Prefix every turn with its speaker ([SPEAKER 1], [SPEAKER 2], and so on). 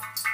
[SPEAKER 1] Bye.